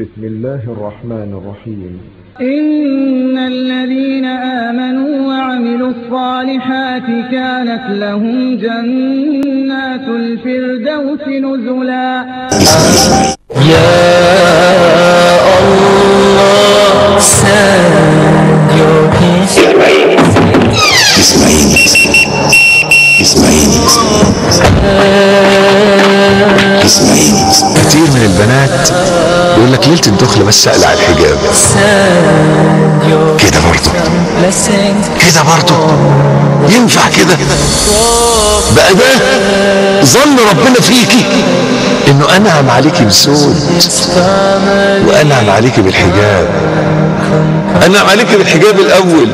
بسم الله الرحمن الرحيم. إن الذين آمنوا وعملوا الصالحات كانت لهم جنات الفردوس نزلا. اسمعيني اسمعيني اسمعيني كتير من البنات يقول لك ليلة الدخله بس أقلع الحجاب. كده برضه. كده برضه. ينفع كده؟ بقى ده ظن ربنا فيكي إنه أنعم عليكي بالزوج وأنعم عليكي بالحجاب. أنعم عليكي بالحجاب الأول.